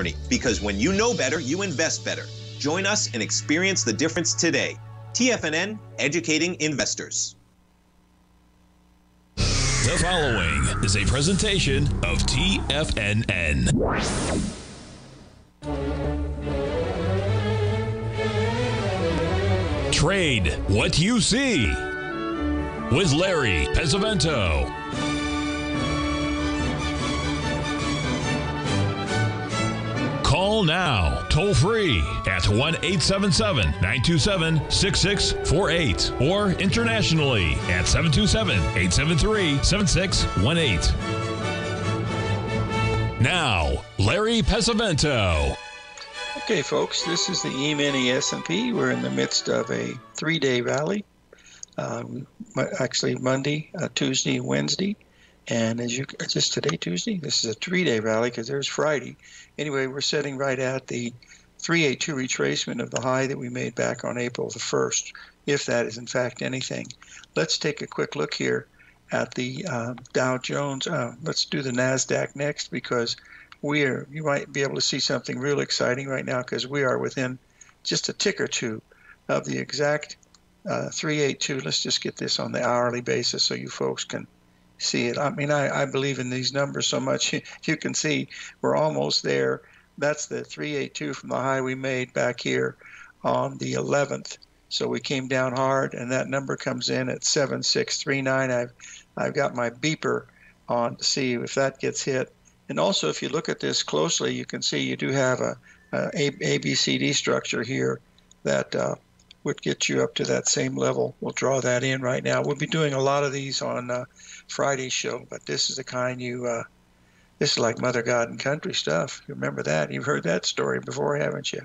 journey because when you know better, you invest better. Join us and experience the difference today. TFNN, educating investors. The following is a presentation of TFNN. Trade what you see with Larry Pesavento. Call now, toll free at 1 877 927 6648 or internationally at 727 873 7618. Now, Larry Pesavento. Okay, folks, this is the E-mini S&P. We're in the midst of a three-day rally. Um, actually, Monday, uh, Tuesday, Wednesday. And as you, just today, Tuesday? This is a three day rally because there's Friday. Anyway, we're sitting right at the 382 retracement of the high that we made back on April the 1st, if that is in fact anything. Let's take a quick look here at the uh, Dow Jones. Uh, let's do the NASDAQ next because we are, you might be able to see something real exciting right now because we are within just a tick or two of the exact uh, 382. Let's just get this on the hourly basis so you folks can see it. I mean, I, I believe in these numbers so much. You can see we're almost there. That's the 382 from the high we made back here on the 11th. So we came down hard, and that number comes in at 7639. I've I've got my beeper on to see if that gets hit. And also, if you look at this closely, you can see you do have a, a ABCD structure here that uh, would get you up to that same level. We'll draw that in right now. We'll be doing a lot of these on uh, Friday's show, but this is the kind you, uh, this is like Mother God and Country stuff. You remember that? You've heard that story before, haven't you?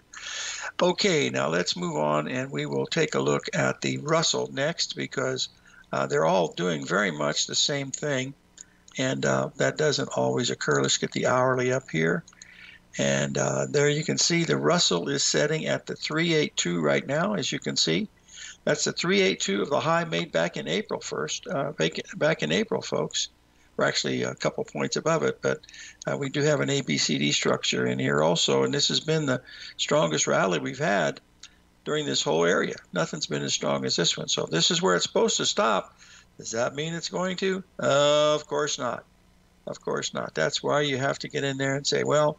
Okay, now let's move on and we will take a look at the Russell next because uh, they're all doing very much the same thing. And uh, that doesn't always occur. Let's get the hourly up here. And uh, there you can see the Russell is setting at the 382 right now, as you can see. That's the 382 of the high made back in April 1st, uh, back, in April, folks. We're actually a couple points above it, but uh, we do have an ABCD structure in here also, and this has been the strongest rally we've had during this whole area. Nothing's been as strong as this one. So this is where it's supposed to stop. Does that mean it's going to? Uh, of course not. Of course not. That's why you have to get in there and say, well,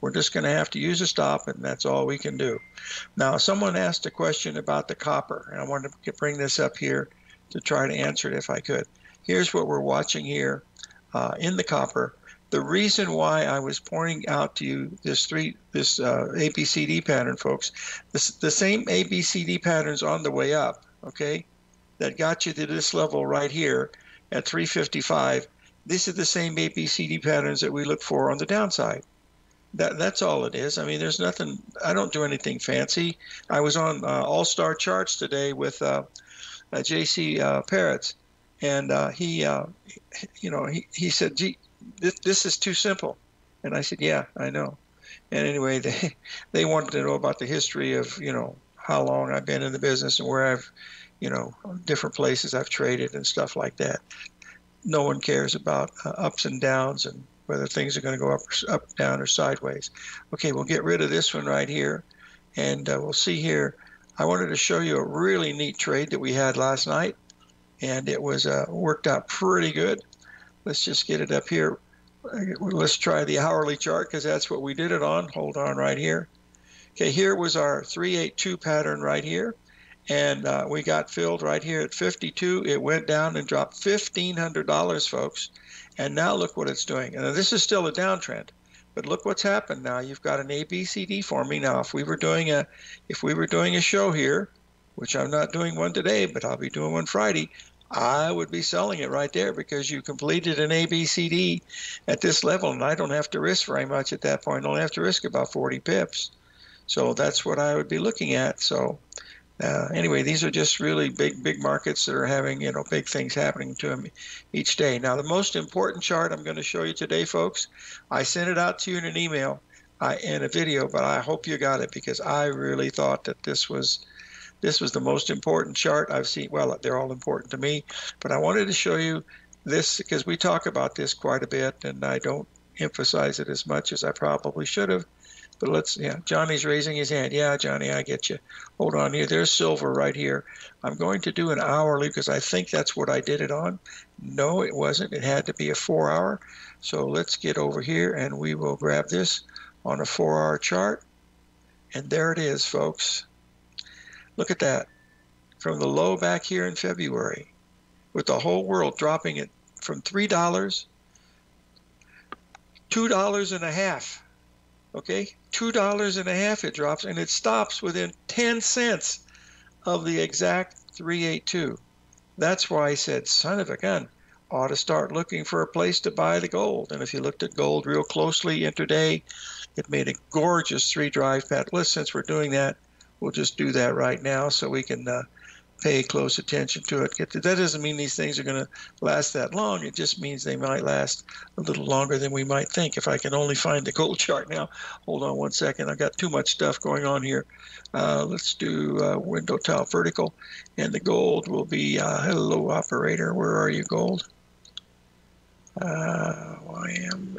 we're just going to have to use a stop, and that's all we can do. Now, someone asked a question about the copper, and I wanted to bring this up here to try to answer it if I could. Here's what we're watching here uh, in the copper. The reason why I was pointing out to you this three this uh, ABCD pattern, folks, this, the same ABCD patterns on the way up, okay, that got you to this level right here at 355. These are the same ABCD patterns that we look for on the downside. That that's all it is. I mean, there's nothing. I don't do anything fancy. I was on uh, All Star Charts today with uh, uh, J.C. Uh, Parets, and uh, he, uh, you know, he, he said, "Gee, this this is too simple," and I said, "Yeah, I know." And anyway, they they wanted to know about the history of you know how long I've been in the business and where I've, you know, different places I've traded and stuff like that. No one cares about ups and downs and whether things are going to go up, up, down, or sideways. Okay, we'll get rid of this one right here, and uh, we'll see here. I wanted to show you a really neat trade that we had last night, and it was uh, worked out pretty good. Let's just get it up here. Let's try the hourly chart because that's what we did it on. Hold on right here. Okay, here was our 382 pattern right here and uh, we got filled right here at 52. It went down and dropped $1,500, folks. And now look what it's doing. And this is still a downtrend, but look what's happened now. You've got an ABCD forming now. If we were doing a, if we were doing a show here, which I'm not doing one today, but I'll be doing one Friday, I would be selling it right there because you completed an ABCD at this level, and I don't have to risk very much at that point. I only have to risk about 40 pips. So that's what I would be looking at. So uh, anyway, these are just really big, big markets that are having you know big things happening to them each day. Now, the most important chart I'm going to show you today, folks, I sent it out to you in an email, uh, in a video, but I hope you got it because I really thought that this was this was the most important chart I've seen. Well, they're all important to me, but I wanted to show you this because we talk about this quite a bit, and I don't emphasize it as much as I probably should have. But let's, yeah, Johnny's raising his hand. Yeah, Johnny, I get you. Hold on here. There's silver right here. I'm going to do an hourly because I think that's what I did it on. No, it wasn't. It had to be a four hour. So let's get over here and we will grab this on a four hour chart. And there it is, folks. Look at that. From the low back here in February, with the whole world dropping it from $3, $2 and a half. Okay? $2 and a half it drops, and it stops within 10 cents of the exact 382. That's why I said, son of a gun, ought to start looking for a place to buy the gold. And if you looked at gold real closely intraday, it made a gorgeous three drive pattern. Well, since we're doing that, we'll just do that right now so we can uh, pay close attention to it. That doesn't mean these things are going to last that long. It just means they might last a little longer than we might think. If I can only find the gold chart now, hold on one second. I've got too much stuff going on here. Uh, let's do uh, window top vertical, and the gold will be uh, hello operator. Where are you, gold? Uh, I am.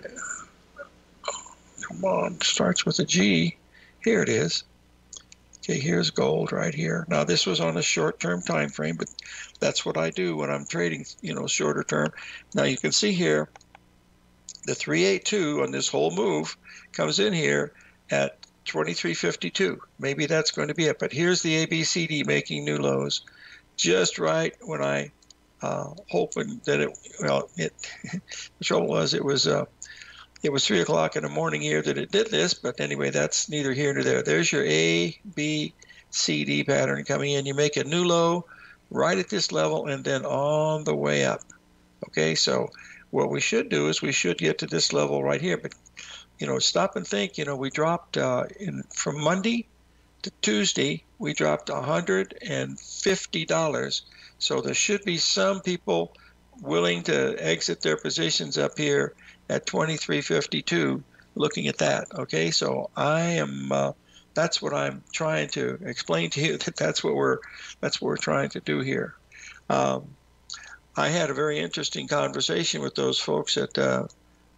Oh, come on, starts with a G. Here it is. Okay, here's gold right here. Now this was on a short-term time frame, but that's what I do when I'm trading, you know, shorter term. Now you can see here the 382 on this whole move comes in here at 2352. Maybe that's going to be it. But here's the ABCD making new lows just right when I uh, hoping that it, well, it, the trouble was it was uh, it was three o'clock in the morning here that it did this, but anyway, that's neither here nor there. There's your A, B, C, D pattern coming in. You make a new low right at this level and then on the way up. Okay, so what we should do is we should get to this level right here, but you know, stop and think. You know, we dropped uh, in from Monday to Tuesday, we dropped $150. So there should be some people willing to exit their positions up here at 2352 looking at that okay? So i am uh, that's what i'm trying to explain to you that that's what we're that's what we're trying to do here. Um, i had a very interesting conversation with those folks at uh,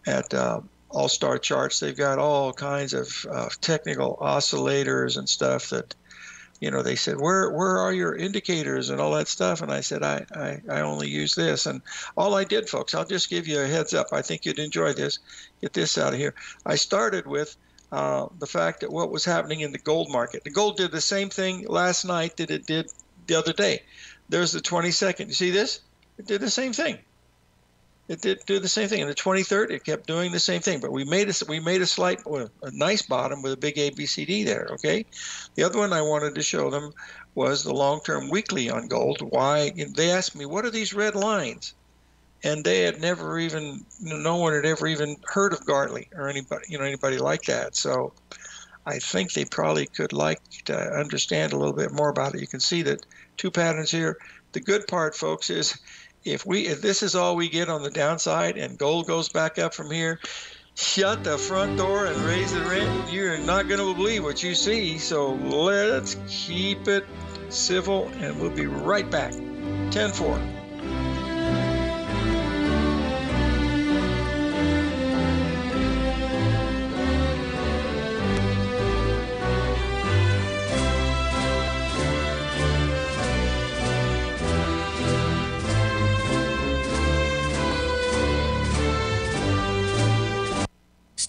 at uh, all star charts. They've got all kinds of uh, technical oscillators and stuff that you know, they said, where where are your indicators and all that stuff? And I said, I, I, I only use this. And all I did, folks, I'll just give you a heads up. I think you'd enjoy this. Get this out of here. I started with uh, the fact that what was happening in the gold market. The gold did the same thing last night that it did the other day. There's the 22nd. You see this? It did the same thing it did do the same thing. In the 23rd, it kept doing the same thing, but we made a we made a slight, a nice bottom with a big ABCD there. Okay, the other one I wanted to show them was the long-term weekly on gold. Why they asked me, what are these red lines? And they had never even, no one had ever even heard of Gartley or anybody, you know, anybody like that. So I think they probably could like to understand a little bit more about it. You can see that two patterns here. The good part, folks, is if we if this is all we get on the downside and gold goes back up from here, shut the front door and raise the rent, you're not going to believe what you see. So let's keep it civil and we'll be right back. 10 4.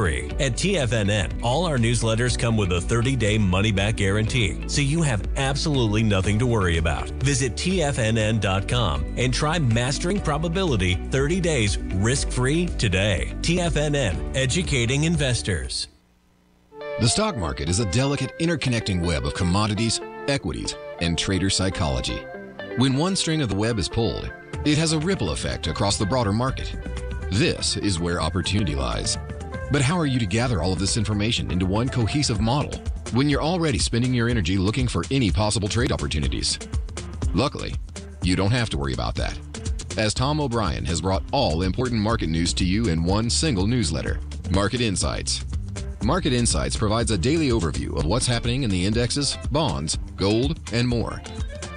At TFNN, all our newsletters come with a 30 day money back guarantee, so you have absolutely nothing to worry about. Visit TFNN.com and try Mastering Probability 30 days risk free today. TFNN, educating investors. The stock market is a delicate interconnecting web of commodities, equities, and trader psychology. When one string of the web is pulled, it has a ripple effect across the broader market. This is where opportunity lies. But how are you to gather all of this information into one cohesive model when you're already spending your energy looking for any possible trade opportunities? Luckily, you don't have to worry about that, as Tom O'Brien has brought all important market news to you in one single newsletter Market Insights. Market Insights provides a daily overview of what's happening in the indexes, bonds, gold, and more.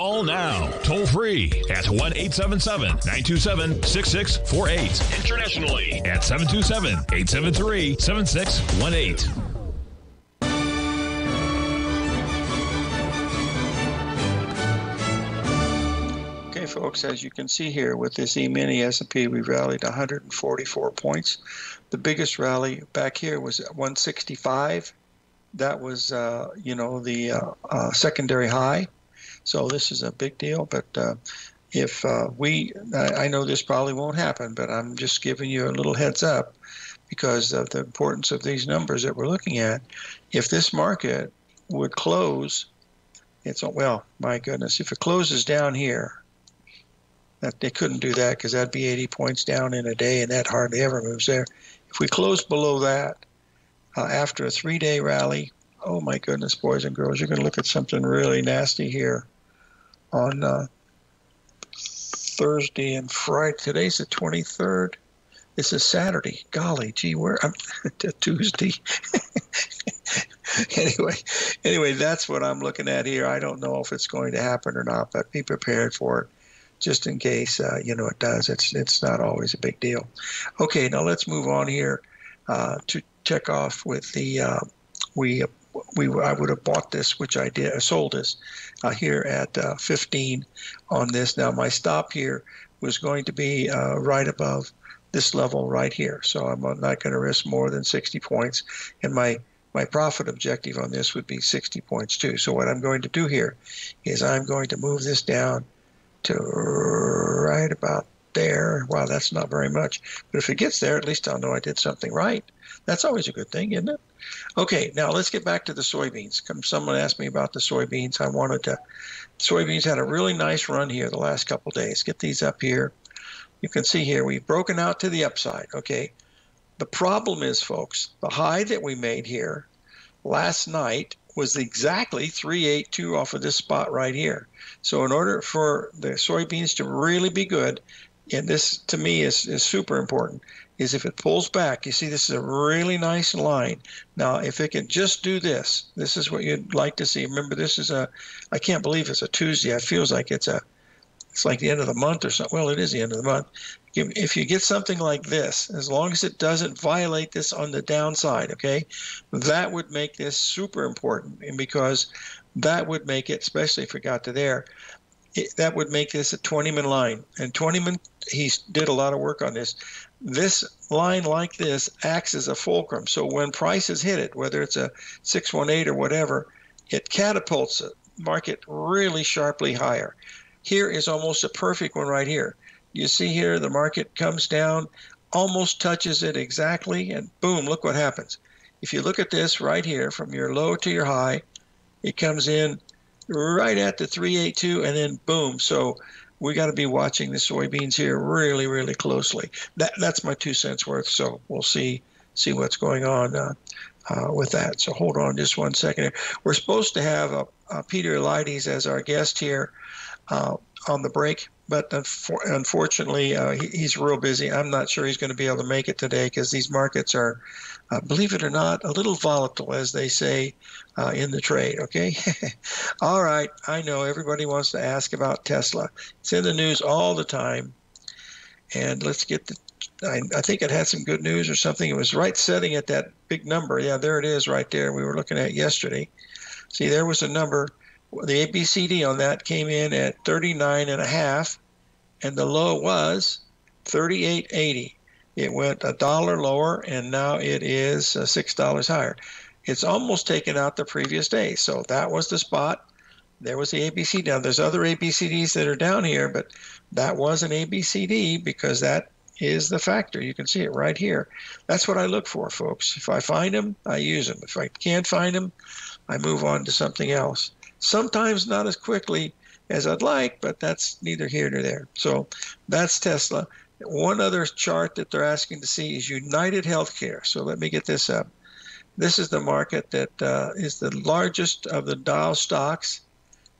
Call now, toll free at 1 877 927 6648. Internationally at 727 873 7618. Okay, folks, as you can see here with this E-mini S&P, we rallied 144 points. The biggest rally back here was at 165. That was, uh, you know, the uh, uh, secondary high. So this is a big deal. But uh, if uh, we, I, I know this probably won't happen, but I'm just giving you a little heads up because of the importance of these numbers that we're looking at. If this market would close, it's well, my goodness, if it closes down here, that they couldn't do that because that'd be 80 points down in a day, and that hardly ever moves there. If we close below that uh, after a three-day rally, oh my goodness, boys and girls, you're going to look at something really nasty here on uh, Thursday and Friday. Today's the 23rd. This is Saturday. Golly, gee, where I'm Tuesday. anyway, anyway, that's what I'm looking at here. I don't know if it's going to happen or not, but be prepared for it, just in case uh, you know it does. It's it's not always a big deal. Okay, now let's move on here uh, to check off with the uh, we we I would have bought this, which I did, sold this uh, here at uh, 15 on this. Now my stop here was going to be uh, right above this level right here, so I'm not going to risk more than 60 points, and my my profit objective on this would be 60 points too. So what I'm going to do here is I'm going to move this down to right about there. Wow, that's not very much. But if it gets there, at least I'll know I did something right. That's always a good thing, isn't it? Okay, now let's get back to the soybeans. Come, someone asked me about the soybeans. I wanted to. Soybeans had a really nice run here the last couple days. Get these up here. You can see here we've broken out to the upside. Okay, the problem is, folks, the high that we made here last night was exactly 382 off of this spot right here. So in order for the soybeans to really be good, and this to me is, is super important, is if it pulls back, you see this is a really nice line. Now, if it can just do this, this is what you'd like to see. Remember, this is a, I can't believe it's a Tuesday. It feels like it's a, it's like the end of the month or something. Well, it is the end of the month. If you get something like this, as long as it doesn't violate this on the downside, okay, that would make this super important. And because that would make it, especially if it got to there, that would make this a 20 man line. And 20 man, he did a lot of work on this this line like this acts as a fulcrum. So when prices hit it, whether it's a 618 or whatever, it catapults the market really sharply higher. Here is almost a perfect one right here. You see here the market comes down, almost touches it exactly, and boom, look what happens. If you look at this right here from your low to your high, it comes in right at the 382 and then boom. So we got to be watching the soybeans here really, really closely. That that's my two cents worth. So we'll see see what's going on uh, uh, with that. So hold on just one second. Here. We're supposed to have uh, uh Peter Eliades as our guest here uh, on the break, but unfortunately he, he's real busy. I'm not sure he's going to be able to make it today because these markets are uh, believe it or not, a little volatile, as they say uh, in the trade. Okay. all right. I know everybody wants to ask about Tesla. It's in the news all the time. And let's get the. I, I think it had some good news or something. It was right setting at that big number. Yeah, there it is right there. We were looking at yesterday. See, there was a number. The ABCD on that came in at 39 and a half, and the low was 38.80. It went a dollar lower, and now it is uh, six dollars higher. It's almost taken out the previous day. So that was the spot. There was the ABC down. There's other ABCDs that are down here, but that was an ABCD because that is the factor. You can see it right here. That's what I look for, folks. If I find them, I use them. If I can't find them, I move on to something else. Sometimes not as quickly as I'd like, but that's neither here nor there. So that's Tesla. One other chart that they're asking to see is United Healthcare. So let me get this up. This is the market that uh, is the largest of the Dow stocks.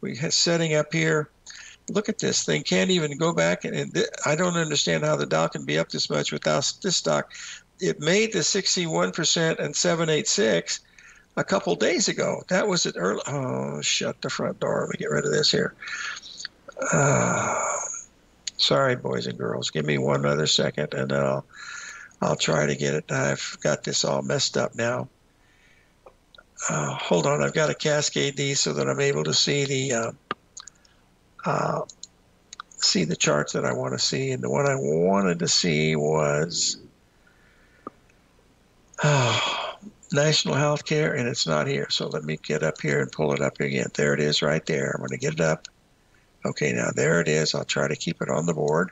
We have setting up here. Look at this thing. Can't even go back. And, and th- I don't understand how the Dow can be up this much without this stock. It made the 61% and 786 a couple days ago. That was it early. Oh, shut the front door. Let me get rid of this here. Uh, Sorry, boys and girls. Give me one other second, and I'll I'll try to get it. I've got this all messed up now. Uh, hold on, I've got to cascade these so that I'm able to see the uh, uh, see the charts that I want to see. And the one I wanted to see was oh, national health care, and it's not here. So let me get up here and pull it up again. There it is right there. I'm going to get it up. Okay, now there it is. I'll try to keep it on the board.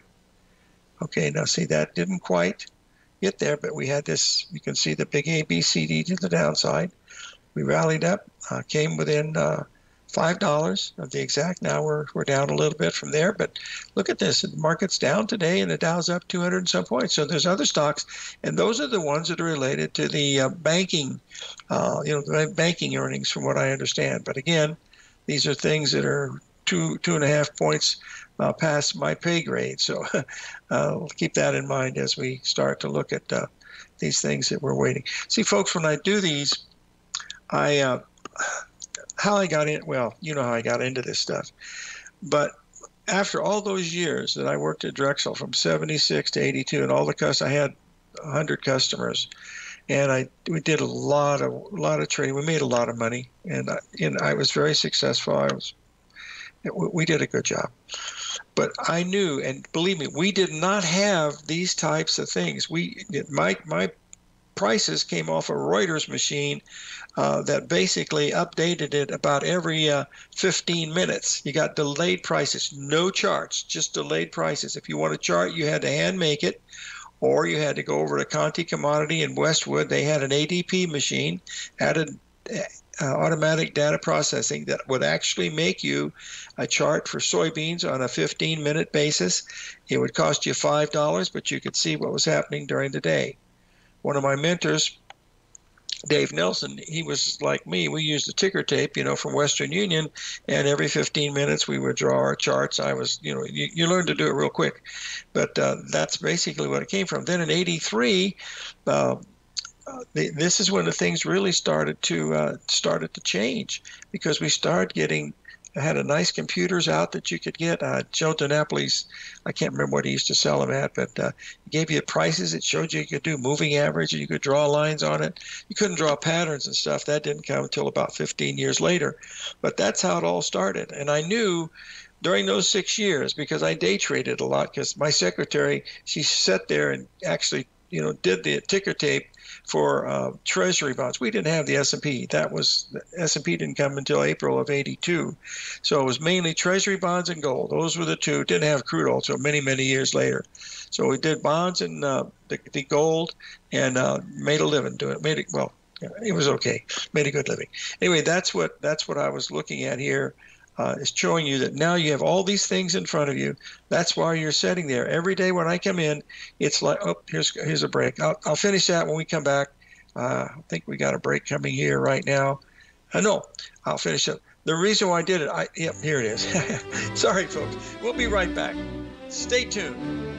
Okay, now see that didn't quite get there, but we had this, you can see the big ABCD to the downside. We rallied up, uh, came within uh, $5 of the exact. Now we're, we're down a little bit from there, but look at this. The market's down today and the Dow's up 200 and some points. So there's other stocks, and those are the ones that are related to the uh, banking, uh, you know, the banking earnings from what I understand. But again, these are things that are two two and a half points uh, past my pay grade. So uh, keep that in mind as we start to look at uh, these things that we're waiting. See, folks, when I do these, I uh, how I got in. Well, you know how I got into this stuff, but after all those years that I worked at Drexel from 76 to 82 and all the customers, I had 100 customers and I we did a lot of a lot of trading. We made a lot of money, and I, and I was very successful. I was we did a good job. But I knew, and believe me, we did not have these types of things. We my my prices came off a Reuters machine uh, that basically updated it about every uh, 15 minutes. You got delayed prices, no charts, just delayed prices. If you want a chart, you had to hand make it, or you had to go over to Conti Commodity in Westwood. They had an ADP machine, had a uh, automatic data processing that would actually make you a chart for soybeans on a 15 minute basis. It would cost you $5, but you could see what was happening during the day. One of my mentors, Dave Nelson, he was like me. We used a ticker tape, you know, from Western Union, and every 15 minutes we would draw our charts. I was, you know, you, you learn to do it real quick, but uh, that's basically what it came from. Then in '83, uh, uh, this is when the things really started to uh, started to change because we started getting had a nice computers out that you could get. Uh, Joe DiNapoli's, I can't remember what he used to sell them at, but uh, gave you prices. It showed you you could do moving average and you could draw lines on it. You couldn't draw patterns and stuff. That didn't come until about 15 years later. But that's how it all started. And I knew during those six years because I day traded a lot because my secretary, she sat there and actually you know, did the ticker tape for uh, Treasury bonds. We didn't have the S&P. That was the S&P didn't come until April of '82, so it was mainly Treasury bonds and gold. Those were the two. Didn't have crude oil until many many years later. So we did bonds and uh, the, the gold and uh, made a living doing it. Made it well. It was okay. Made a good living. Anyway, that's what that's what I was looking at here uh, is showing you that now you have all these things in front of you. That's why you're sitting there every day. When I come in, it's like, oh, here's here's a break. I'll, I'll finish that when we come back. Uh, I think we got a break coming here right now. Uh, no, I'll finish it. The reason why I did it, I yep, here it is. Sorry, folks. We'll be right back. Stay tuned.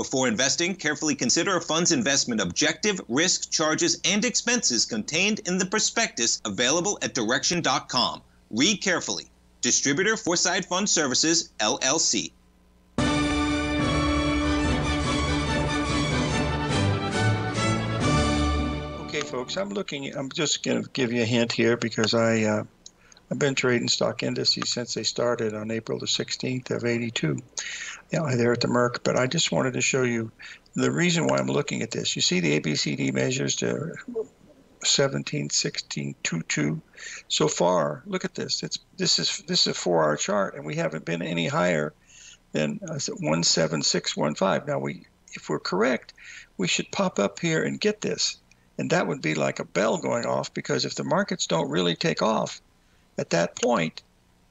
Before investing, carefully consider a fund's investment objective, risk, charges, and expenses contained in the prospectus available at direxion.com. Read carefully. Distributor Foreside Fund Services, LLC. Okay, folks, I'm looking. I'm just going to give you a hint here because I uh, I've been trading stock indices since they started on April the 16th of 82. You know, there at the Merc. But I just wanted to show you the reason why I'm looking at this. You see the ABCD measures to 17, 16, 2, 2. So far, look at this. It's this is this is a four-hour chart, and we haven't been any higher than uh, 17615. Now we, if we're correct, we should pop up here and get this, and that would be like a bell going off because if the markets don't really take off at that point,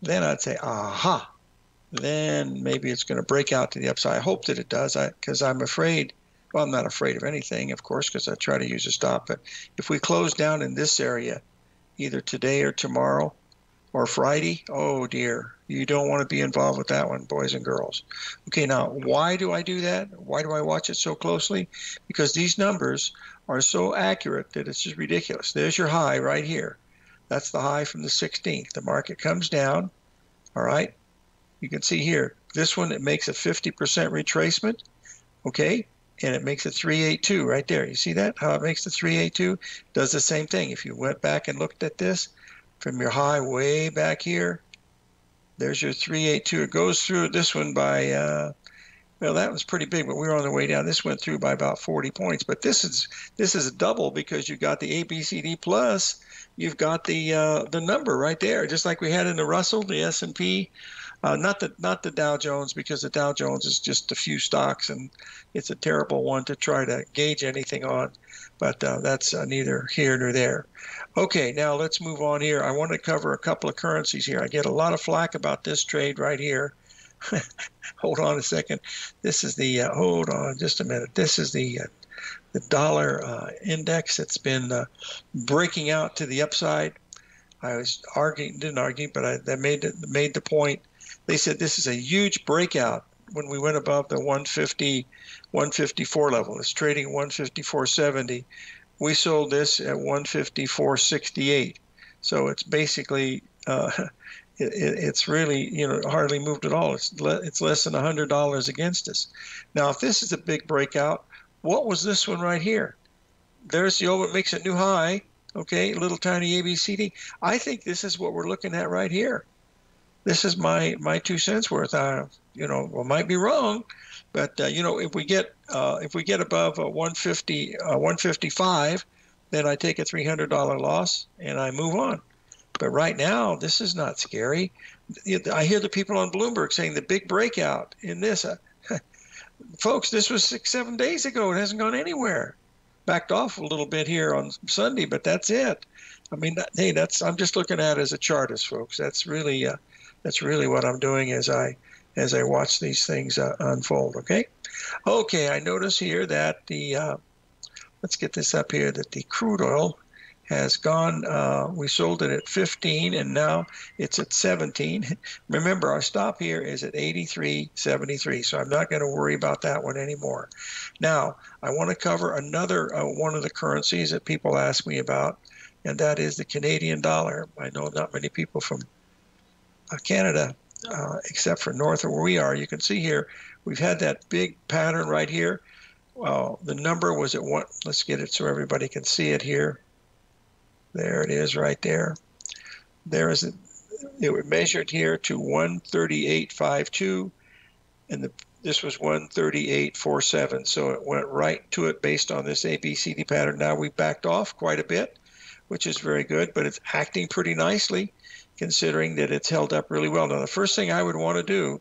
then I'd say, aha, then maybe it's going to break out to the upside. I hope that it does, because I'm afraid well, I'm not afraid of anything, of course, because I try to use a stop. But if we close down in this area, either today or tomorrow or Friday, oh dear, you don't want to be involved with that one, boys and girls. Okay, now, why do I do that? Why do I watch it so closely? Because these numbers are so accurate that it's just ridiculous. There's your high right here. That's the high from the 16th. The market comes down, all right? You can see here, this one, it makes a 50% retracement, okay? and it makes a 382 right there. You see that? How it makes the 382? Does the same thing. If you went back and looked at this from your high way back here, there's your 382. It goes through this one by, uh, well, that was pretty big, but we were on the way down. This went through by about 40 points. But this is this is a double because you've got the ABCD plus, you've got the uh, the number right there, just like we had in the Russell, the S&P. Uh, not the not the Dow Jones because the Dow Jones is just a few stocks and it's a terrible one to try to gauge anything on. But uh, that's uh, neither here nor there. Okay, now let's move on here. I want to cover a couple of currencies here. I get a lot of flack about this trade right here. hold on a second. This is the uh, hold on just a minute. This is the uh, the dollar uh, index that's been breaking out to the upside. I was arguing, didn't argue, but I, I made made the point they said this is a huge breakout when we went above the 150, 154 level. It's trading 154.70. We sold this at 154.68. So it's basically uh, it, it's really you know hardly moved at all. It's le- it's less than hundred dollars against us. Now, if this is a big breakout, what was this one right here? There's the old. It makes a new high. Okay, little tiny ABCD. I think this is what we're looking at right here this is my my two cents worth. I, you know, might be wrong, but uh, you know, if we get uh, if we get above a 150 uh, 155, then I take a $300 loss and I move on. But right now, this is not scary. I hear the people on Bloomberg saying the big breakout in this. Uh, folks, this was six, seven days ago. It hasn't gone anywhere. Backed off a little bit here on Sunday, but that's it. I mean, hey, that's I'm just looking at it as a chartist, folks. That's really uh, that's really what I'm doing as I as I watch these things uh, unfold. Okay, okay. I notice here that the uh, let's get this up here that the crude oil has gone. Uh, we sold it at 15, and now it's at 17. Remember, our stop here is at 83.73, so I'm not going to worry about that one anymore. Now, I want to cover another uh, one of the currencies that people ask me about, and that is the Canadian dollar. I know not many people from Canada, uh, except for north of where we are. You can see here we've had that big pattern right here. Well, the number was at one. Let's get it so everybody can see it here. There it is, right there. There is a, it was measured here to 138.52, and the this was 138.47. So it went right to it based on this ABCD pattern. Now we backed off quite a bit, which is very good, but it's acting pretty nicely considering that it's held up really well. Now, the first thing I would want to do,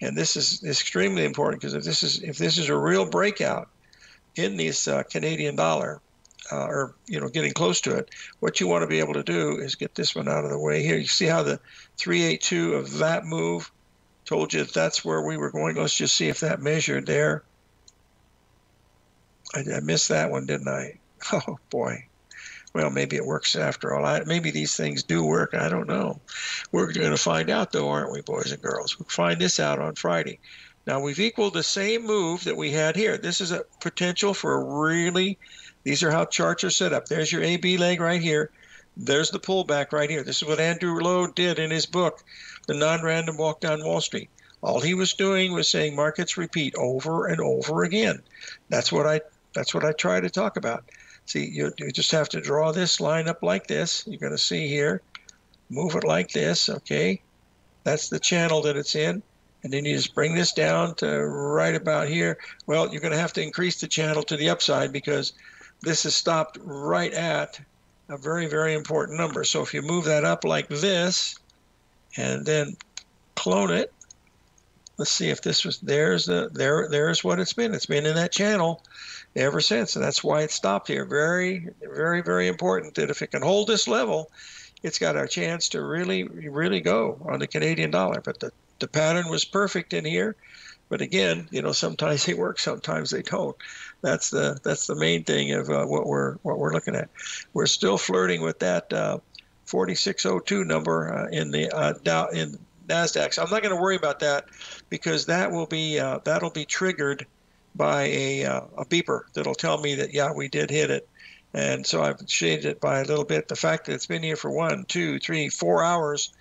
and this is extremely important because if this is if this is a real breakout in this uh, Canadian dollar, uh, or you know getting close to it, what you want to be able to do is get this one out of the way here. You see how the 382 of that move told you that that's where we were going. Let's just see if that measured there. I, I missed that one, didn't I? Oh boy well, maybe it works after all. I, maybe these things do work. I don't know. We're going to find out, though, aren't we, boys and girls? We'll find this out on Friday. Now, we've equaled the same move that we had here. This is a potential for a really, these are how charts are set up. There's your AB leg right here. There's the pullback right here. This is what Andrew Lo did in his book, The Non Random Walk Down Wall Street. All he was doing was saying markets repeat over and over again. That's what I that's what I try to talk about. See, you, you just have to draw this line up like this. You're going to see here move it like this, okay? That's the channel that it's in. And then you just bring this down to right about here. Well, you're going to have to increase the channel to the upside because this is stopped right at a very, very important number. So if you move that up like this and then clone it, let's see if this was there's the there there's what it's been. It's been in that channel ever since, and that's why it stopped here. Very, very, very important that if it can hold this level, it's got a chance to really, really go on the Canadian dollar. But the, the pattern was perfect in here. But again, you know, sometimes they work, sometimes they don't. That's the that's the main thing of uh, what we're what we're looking at. We're still flirting with that uh, 4602 number uh, in the uh, Dow in Nasdaq. So I'm not going to worry about that because that will be uh, that'll be triggered by a uh, a beeper that'll tell me that yeah we did hit it and so I've shaded it by a little bit. The fact that it's been here for one, two, three, four hours,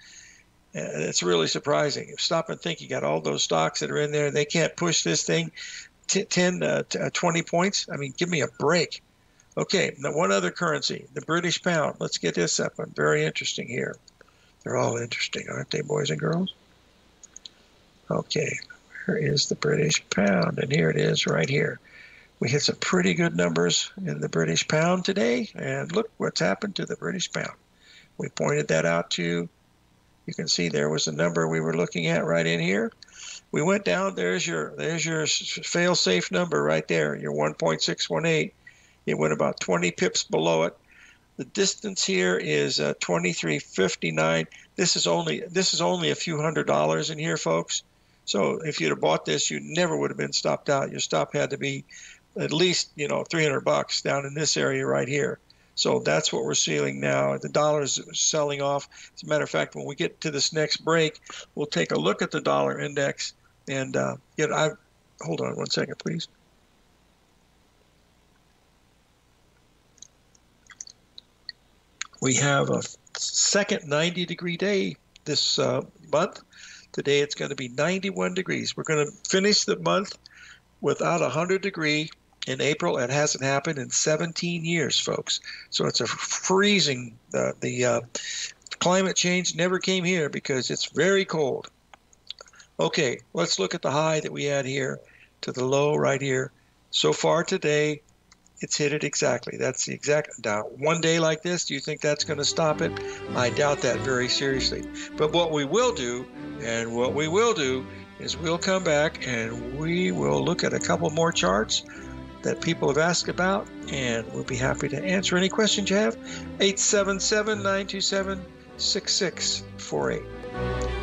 uh, it's really surprising. Stop and think. You got all those stocks that are in there. They can't push this thing t- 10, uh, t- uh, 20 points. I mean, give me a break. Okay, now one other currency, the British pound. Let's get this up. I'm very interesting here. They're all interesting, aren't they, boys and girls? Okay, where is the British pound? And here it is right here. We hit some pretty good numbers in the British pound today, and look what's happened to the British pound. We pointed that out to you. You can see there was a number we were looking at right in here. We went down. There's your there's your fail-safe number right there. Your 1.618. It went about 20 pips below it. The distance here is uh, 23.59. This is only this is only a few hundred dollars in here, folks. So if you'd have bought this, you never would have been stopped out. Your stop had to be at least you know 300 bucks down in this area right here. So that's what we're seeing now. The dollar is selling off. As a matter of fact, when we get to this next break, we'll take a look at the dollar index and uh, get. I hold on one second, please. We have a second 90 degree day this uh, month. Today it's going to be 91 degrees. We're going to finish the month without a 100 degree in April. It hasn't happened in 17 years, folks. So it's a freezing. Uh, the uh, climate change never came here because it's very cold. Okay, let's look at the high that we had here to the low right here. So far today, it's hit it exactly. That's the exact. Now, one day like this, do you think that's going to stop it? I doubt that very seriously. But what we will do, and what we will do, is we'll come back and we will look at a couple more charts that people have asked about, and we'll be happy to answer any questions you have. 877 927 6648.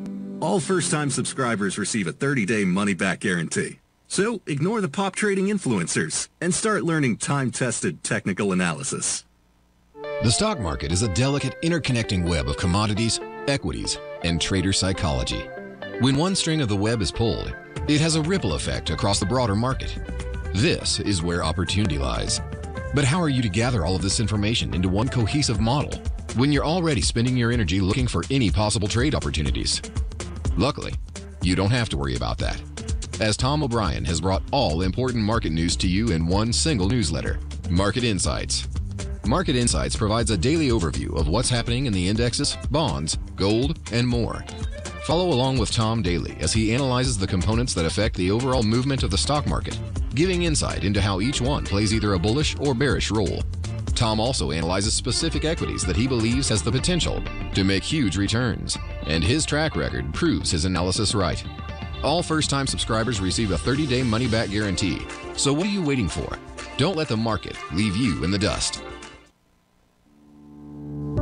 All first-time subscribers receive a 30-day money-back guarantee. So ignore the pop trading influencers and start learning time-tested technical analysis. The stock market is a delicate interconnecting web of commodities, equities, and trader psychology. When one string of the web is pulled, it has a ripple effect across the broader market. This is where opportunity lies. But how are you to gather all of this information into one cohesive model when you're already spending your energy looking for any possible trade opportunities? Luckily, you don't have to worry about that, as Tom O'Brien has brought all important market news to you in one single newsletter Market Insights. Market Insights provides a daily overview of what's happening in the indexes, bonds, gold, and more. Follow along with Tom daily as he analyzes the components that affect the overall movement of the stock market, giving insight into how each one plays either a bullish or bearish role. Tom also analyzes specific equities that he believes has the potential to make huge returns, and his track record proves his analysis right. All first time subscribers receive a 30 day money back guarantee. So, what are you waiting for? Don't let the market leave you in the dust.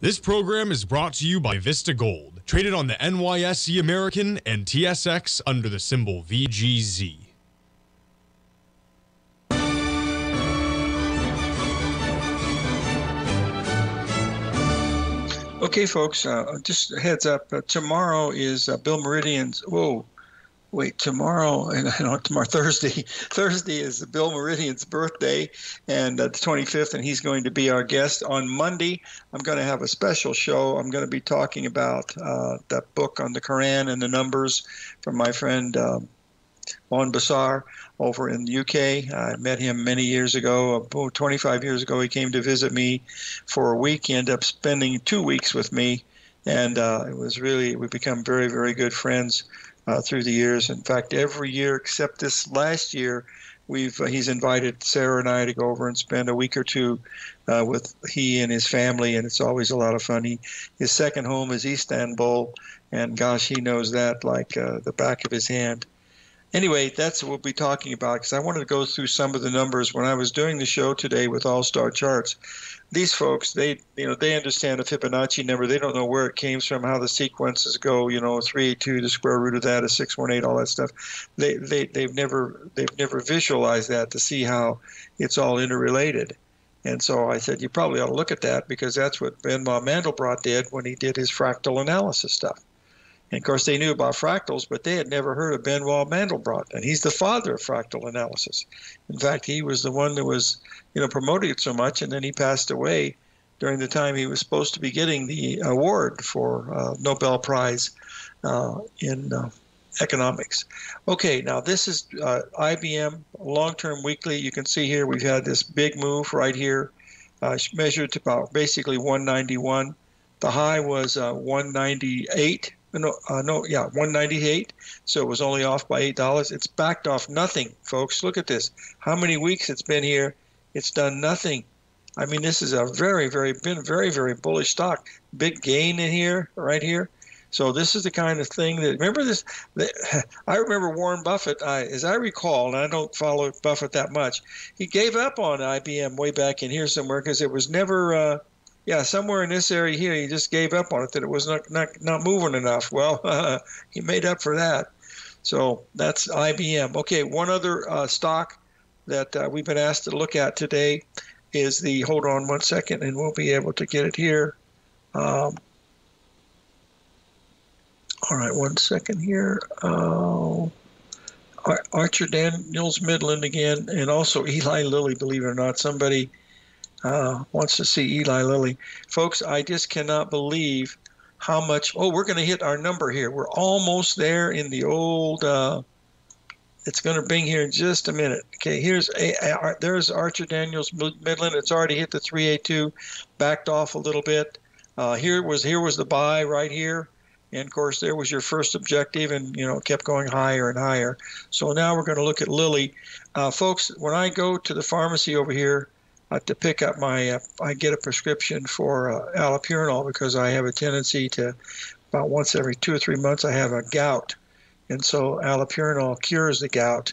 This program is brought to you by Vista Gold, traded on the NYSE American and TSX under the symbol VGZ. Okay, folks, uh, just a heads up. Uh, tomorrow is uh, Bill Meridian's. Whoa, wait, tomorrow, and I know tomorrow, Thursday. Thursday is Bill Meridian's birthday, and uh, the 25th, and he's going to be our guest. On Monday, I'm going to have a special show. I'm going to be talking about uh, that book on the Quran and the numbers from my friend uh, Juan Bassar over in the UK. I met him many years ago, uh, 25 years ago. He came to visit me for a week. He ended up spending two weeks with me, and uh, it was really, we become very, very good friends uh, through the years. In fact, every year except this last year, we've uh, he's invited Sarah and I to go over and spend a week or two uh, with he and his family, and it's always a lot of fun. He, his second home is Istanbul, and gosh, he knows that like uh, the back of his hand. Anyway, that's what we'll be talking about because I wanted to go through some of the numbers when I was doing the show today with All Star Charts these folks, they you know they understand a Fibonacci number. They don't know where it came from, how the sequences go. You know, three eight two, the square root of that is six one eight, all that stuff. They they they've never they've never visualized that to see how it's all interrelated. And so I said, you probably ought to look at that because that's what Benoit Mandelbrot did when he did his fractal analysis stuff. And of course, they knew about fractals, but they had never heard of Benoit Mandelbrot, and he's the father of fractal analysis. In fact, he was the one that was, you know, promoting it so much, and then he passed away during the time he was supposed to be getting the award for uh, Nobel Prize uh, in uh, economics. Okay, now this is uh, IBM long-term weekly. You can see here we've had this big move right here, uh, measured to about basically 191. The high was uh, 198 no, uh, no, yeah, 198. So it was only off by eight dollars. It's backed off nothing, folks. Look at this. How many weeks it's been here? It's done nothing. I mean, this is a very, very been very, very bullish stock. Big gain in here, right here. So this is the kind of thing that remember this. I remember Warren Buffett. I, as I recall, and I don't follow Buffett that much. He gave up on IBM way back in here somewhere because it was never. Uh, yeah, somewhere in this area here, he just gave up on it that it was not not, not moving enough. Well, uh, he made up for that. So that's IBM. Okay, one other uh, stock that uh, we've been asked to look at today is the. Hold on one second, and we'll be able to get it here. Um, all right, one second here. Uh, Archer Daniels Midland again, and also Eli Lilly. Believe it or not, somebody uh, wants to see Eli Lilly. Folks, I just cannot believe how much. Oh, we're going to hit our number here. We're almost there in the old. Uh, it's going to bring here in just a minute. Okay, here's a, a, there's Archer Daniels Midland. It's already hit the 382, backed off a little bit. Uh, here was here was the buy right here, and of course there was your first objective, and you know kept going higher and higher. So now we're going to look at Lilly, uh, folks. When I go to the pharmacy over here, uh, to pick up my, uh, I get a prescription for uh, allopurinol because I have a tendency to about once every two or three months I have a gout, and so allopurinol cures the gout.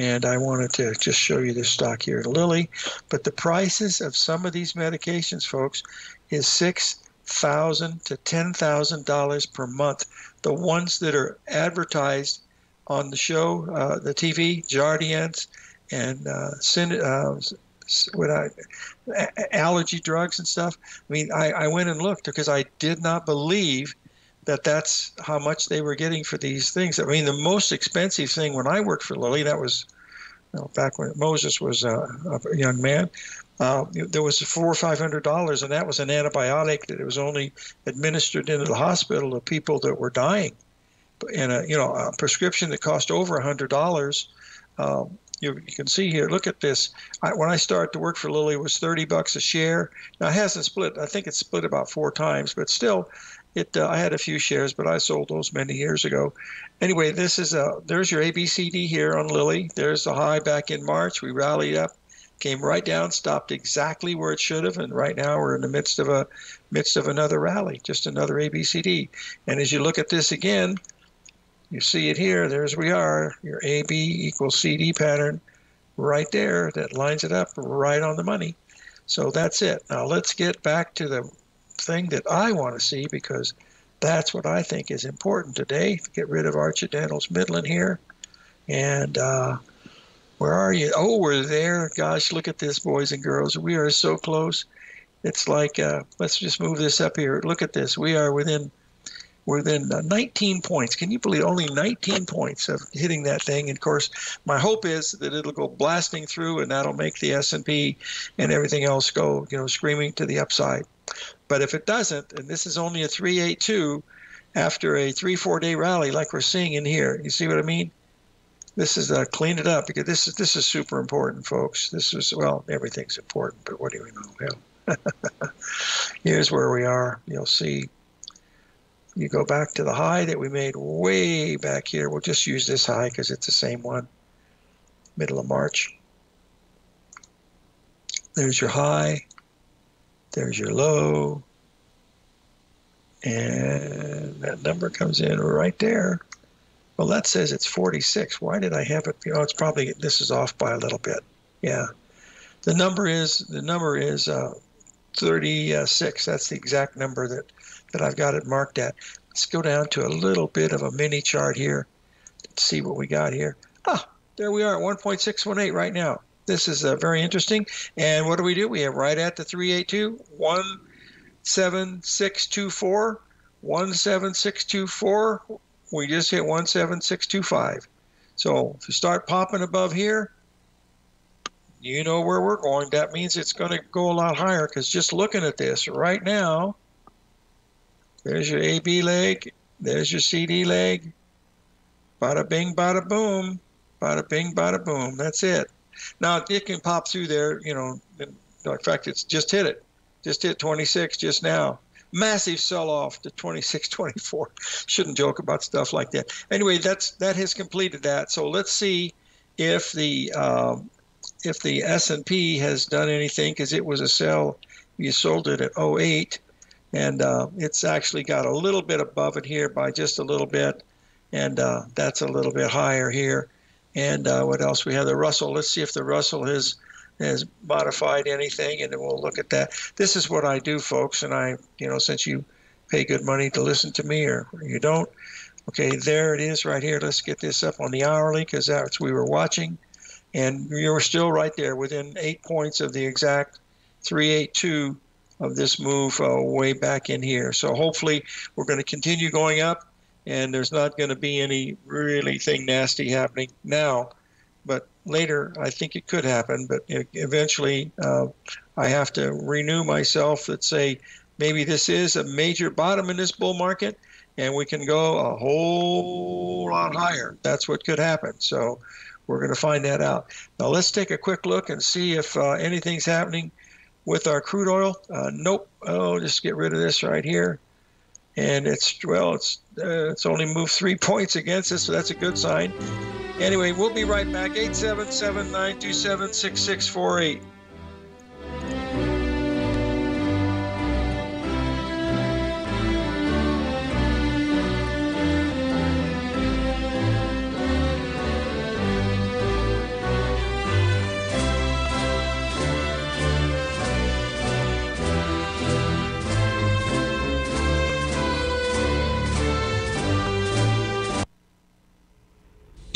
And I wanted to just show you this stock here at Lilly. But the prices of some of these medications, folks, is six thousand to ten thousand dollars per month. The ones that are advertised on the show, uh, the TV, Jardiance and uh, uh, what I, allergy drugs and stuff. I mean, I, I went and looked because I did not believe that that's how much they were getting for these things. I mean, the most expensive thing when I worked for Lilly, that was you know, back when Moses was uh, a young man, uh, there was four or five hundred dollars, and that was an antibiotic that was only administered into the hospital to people that were dying. And a you know a prescription that cost over a hundred dollars. Um, you, you, can see here. Look at this. I, when I started to work for Lilly, it was thirty bucks a share. Now it hasn't split. I think it's split about four times, but still, it. Uh, I had a few shares, but I sold those many years ago. Anyway, this is a. There's your ABCD here on Lilly. There's the high back in March. We rallied up came right down, stopped exactly where it should have, and right now we're in the midst of a midst of another rally, just another ABCD. And as you look at this again, you see it here. There's we are, your AB equals CD pattern, right there. That lines it up right on the money. So that's it. Now let's get back to the thing that I want to see because that's what I think is important today. Get rid of Archer Daniels Midland here, and uh, where are you? Oh, we're there. Gosh, look at this, boys and girls. We are so close. It's like, uh, let's just move this up here. Look at this. We are within within uh, 19 points. Can you believe only 19 points of hitting that thing? And of course, my hope is that it'll go blasting through, and that'll make the S&P and everything else go, you know, screaming to the upside. But if it doesn't, and this is only a 382 after a three four day rally like we're seeing in here, you see what I mean? this is uh, clean it up because this is this is super important, folks. This is well, everything's important, but what do we know? Hell, here's where we are. You'll see. You go back to the high that we made way back here. We'll just use this high because it's the same one. Middle of March. There's your high. There's your low. And that number comes in right there. Well, that says it's 46. Why did I have it? Know, it's probably this is off by a little bit. Yeah, the number is the number is uh, 36. That's the exact number that that I've got it marked at. Let's go down to a little bit of a mini chart here. Let's see what we got here. Ah, there we are at 1.618 right now. This is uh, very interesting. And what do we do? We have right at the 382 17624 17624 we just hit 17625. So if you start popping above here, you know where we're going. That means it's going to go a lot higher because just looking at this right now, there's your AB leg, there's your CD leg. Bada bing, bada boom. Bada bing, bada boom. That's it. Now it can pop through there, you know. In fact, it's just hit it. Just hit 26 just now massive sell-off to 26, 24. Shouldn't joke about stuff like that. Anyway, that's that has completed that. So let's see if the um, if the S&P has done anything because it was a sell. You sold it at 08, and uh, it's actually got a little bit above it here by just a little bit, and uh, that's a little bit higher here. And uh, what else? We have the Russell. Let's see if the Russell has has modified anything, and then we'll look at that. This is what I do, folks, and I, you know, since you pay good money to listen to me or you don't, okay, there it is right here. Let's get this up on the hourly because that's we were watching, and you were still right there within eight points of the exact 382 of this move uh, way back in here. So hopefully we're going to continue going up, and there's not going to be any really thing nasty happening now but later I think it could happen. But eventually, uh, I have to renew myself that say maybe this is a major bottom in this bull market, and we can go a whole lot higher. That's what could happen. So we're going to find that out. Now let's take a quick look and see if uh, anything's happening with our crude oil. Uh, nope. Oh, just get rid of this right here. And it's well, it's uh, it's only moved three points against us, so that's a good sign. Anyway, we'll be right back. 877 927 6648.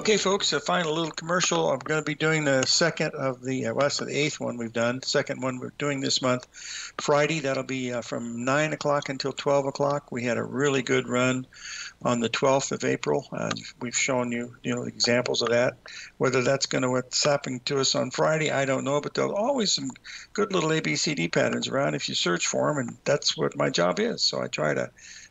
Okay, folks, a final little commercial. I'm going to be doing the second of the, uh, well, that's the eighth one we've done. Second one we're doing this month, Friday. That'll be uh, from 9 o'clock until 12 o'clock. We had a really good run on the 12th of April. Uh, we've shown you, you know, examples of that. Whether that's going to what's happening to us on Friday, I don't know, but there'll always some good little ABCD patterns around if you search for them, and that's what my job is. So I try to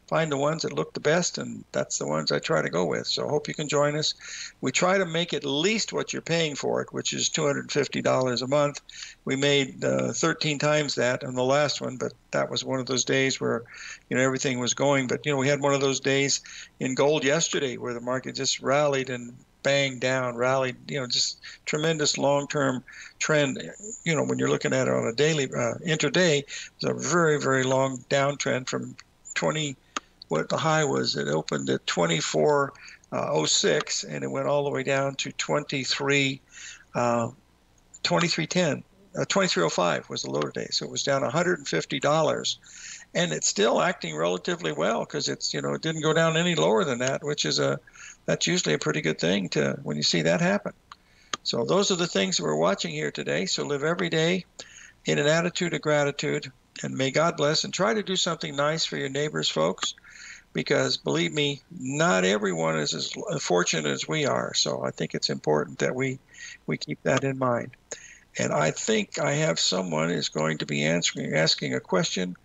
find the ones that look the best, and that's the ones I try to go with. So I hope you can join us. We try to make at least what you're paying for it, which is $250 a month. We made uh, 13 times that on the last one, but that was one of those days where, you know, everything was going. But you know, we had one of those days in gold yesterday where the market just rallied and banged down, rallied, you know, just tremendous long-term trend. You know, when you're looking at it on a daily, uh, intraday, it's a very, very long downtrend from 20 what the high was. It opened at 24.06 uh, and it went all the way down to 23, uh, 2310. Uh, 2305 was the low today, so it was down $150, and it's still acting relatively well because it's you know it didn't go down any lower than that, which is a that's usually a pretty good thing to when you see that happen. So those are the things that we're watching here today. So live every day in an attitude of gratitude, and may God bless, and try to do something nice for your neighbors, folks because believe me, not everyone is as fortunate as we are. So I think it's important that we we keep that in mind. And I think I have someone is going to be answering asking a question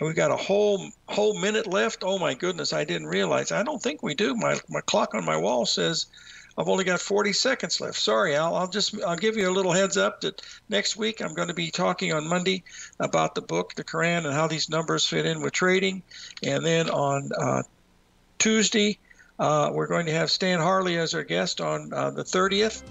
we got a whole whole minute left. Oh my goodness, I didn't realize. I don't think we do. My my clock on my wall says I've only got 40 seconds left. Sorry, Al. I'll just I'll give you a little heads up that next week I'm going to be talking on Monday about the book, the Quran, and how these numbers fit in with trading, and then on uh, Tuesday. Uh, we're going to have Stan Harley as our guest on uh, the 30th,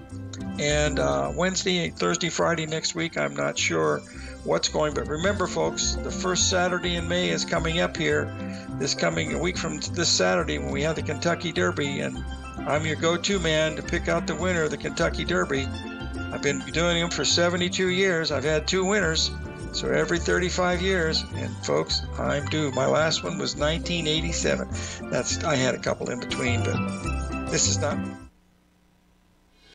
and uh, Wednesday, Thursday, Friday next week. I'm not sure what's going, but remember, folks, the first Saturday in May is coming up here. This coming week from this Saturday when we have the Kentucky Derby, and I'm your go to man to pick out the winner of the Kentucky Derby. I've been doing them for 72 years. I've had two winners, so every 35 years. And folks, I'm due. My last one was 1987. That's I had a couple in between, but this is not